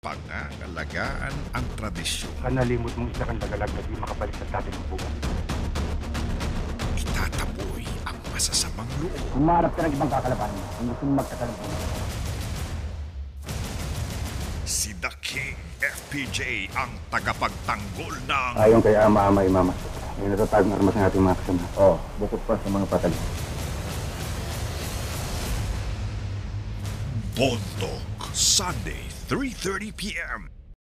Pangangalagaan ang tradisyon. Kanalimot mong isa kang dagalag na di makabalik sa dati ng buwan. Itataboy ang masasamang loob. Humarap ka ng ibang kakalabanan mo. Kung gusto mo magkatalampan. Si The King FPJ ang tagapagtanggol ng Ayon kay ama-ama imama. May natatagong armas ng ating mga kasama. Oo, bukod pa sa mga patag. Bontok. Sunday, 3.30 p.m.